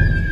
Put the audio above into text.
you